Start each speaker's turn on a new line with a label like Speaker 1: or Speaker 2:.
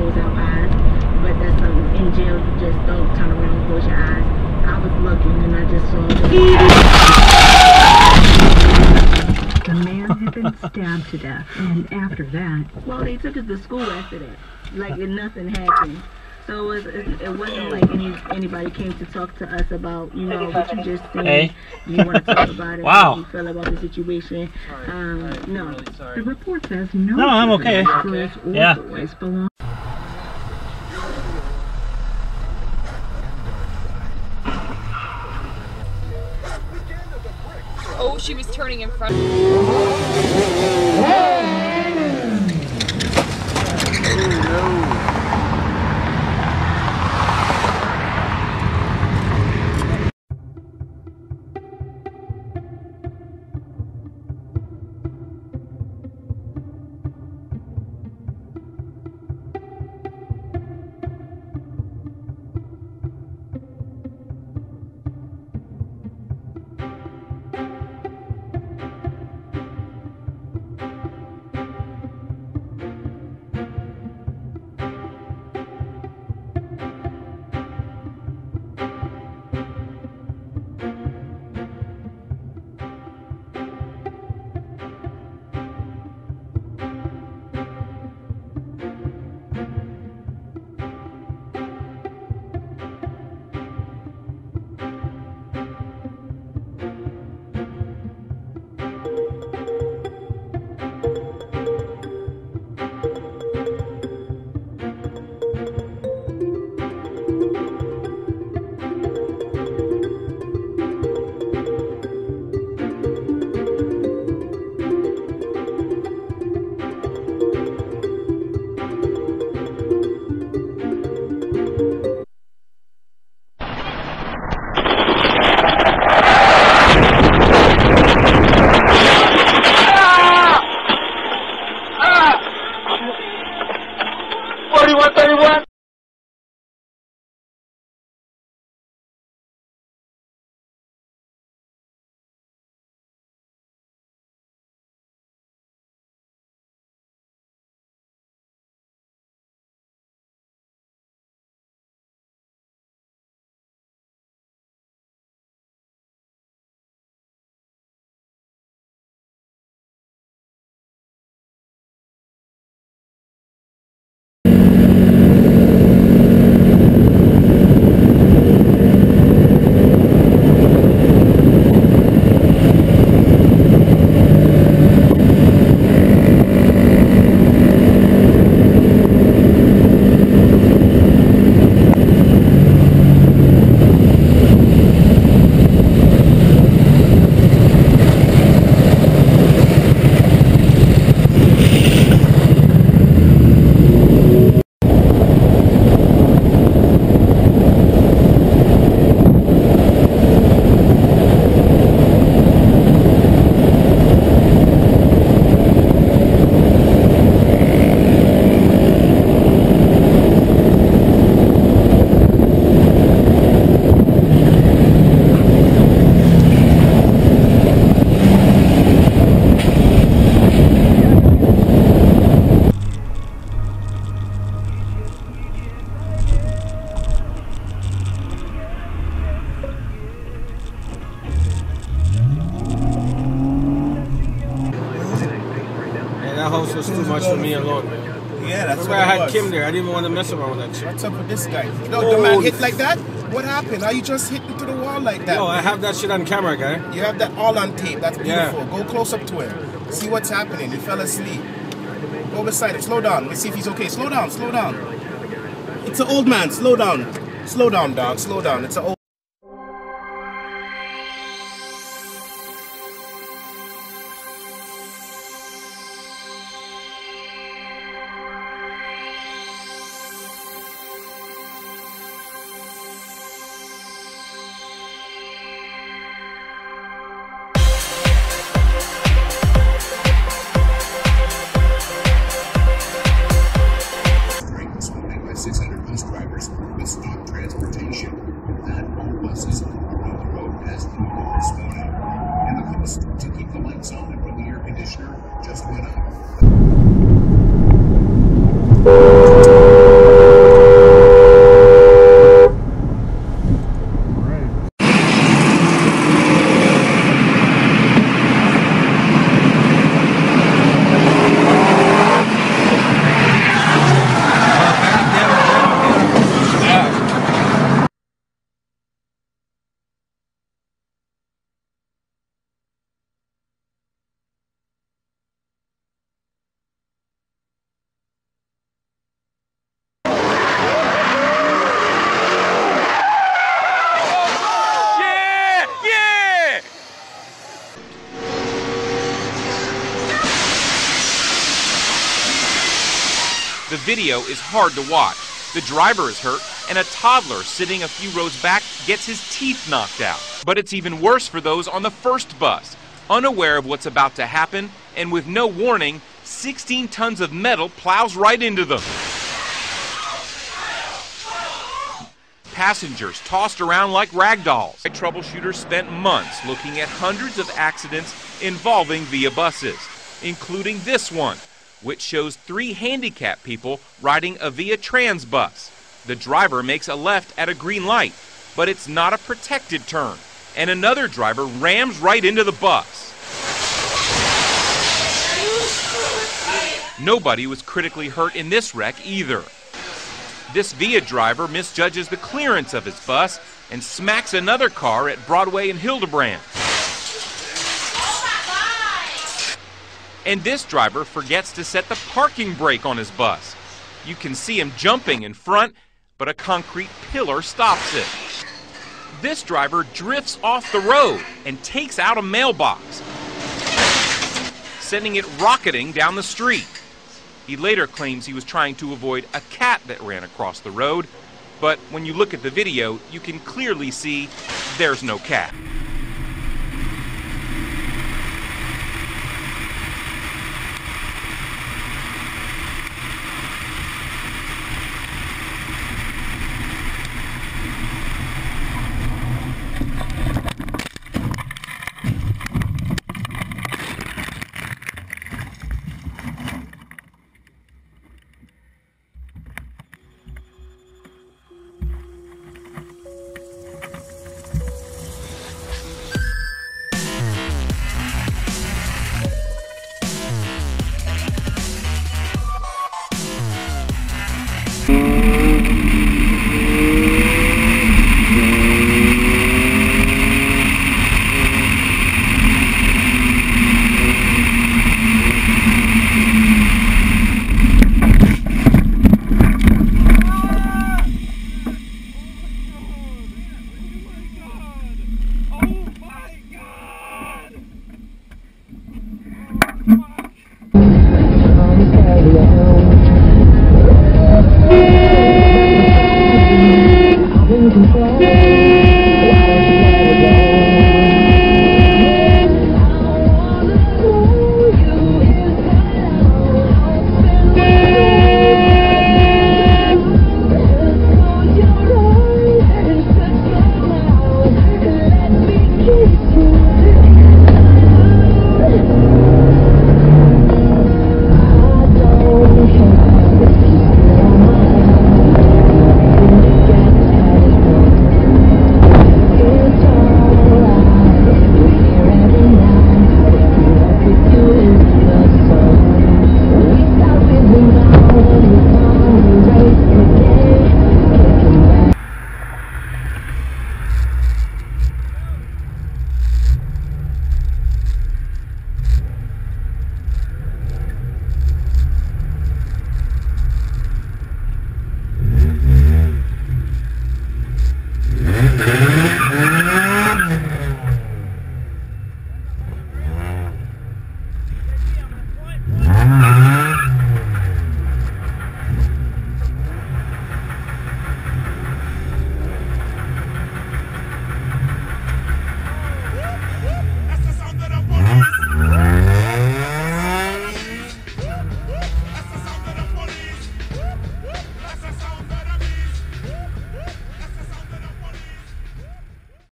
Speaker 1: close our eyes. But that's something in jail you just don't turn around and close your eyes. I was looking and I just saw the
Speaker 2: The man had been stabbed to death, and after that,
Speaker 1: Well, they took us to school after that, like and nothing happened. So it, was, it, it wasn't like any anybody came to talk to us about you know what you just seen.
Speaker 3: Hey.
Speaker 1: You want to talk about it?
Speaker 3: Wow.
Speaker 1: How you feel about the situation? Um, no.
Speaker 2: the report says no,
Speaker 3: No, I'm okay.
Speaker 2: girls or
Speaker 3: Yeah.
Speaker 2: boys belong.
Speaker 4: Turning in front.
Speaker 3: House was too much for me alone, man.
Speaker 5: Yeah, that's
Speaker 3: why I had
Speaker 5: was.
Speaker 3: Kim there. I didn't want to mess around with that shit.
Speaker 5: What's up with this guy? No,
Speaker 3: Oh.
Speaker 5: the man oh. hit like that? What happened? Are you just hit into the wall like that?
Speaker 3: Yo, I have that shit on camera, guy.
Speaker 5: You have that all on tape. That's
Speaker 3: Yeah.
Speaker 5: beautiful. Go close up to him. See what's happening. He fell asleep. Go beside him. Slow down. Let's see if he's okay. Slow down. Slow down. It's an old man. Slow down. Slow down, dog. Slow down. It's an old.
Speaker 6: Video is hard to watch. The driver is hurt, and a toddler sitting a few rows back gets his teeth knocked out. But it's even worse for those on the first bus, unaware of what's about to happen, and with no warning, 16 tons of metal plows right into them. Passengers tossed around like rag dolls. Troubleshooters spent months looking at hundreds of accidents involving Via buses, including this one, which shows three handicapped people riding a Via Trans bus. The driver makes a left at a green light, but it's not a protected turn, and another driver rams right into the bus. Nobody was critically hurt in this wreck either. This Via driver misjudges the clearance of his bus and smacks another car at Broadway and Hildebrand. And this driver forgets to set the parking brake on his bus. You can see him jumping in front, but a concrete pillar stops it. This driver drifts off the road and takes out a mailbox, sending it rocketing down the street. He later claims he was trying to avoid a cat that ran across the road, but when you look at the video, you can clearly see there's no cat.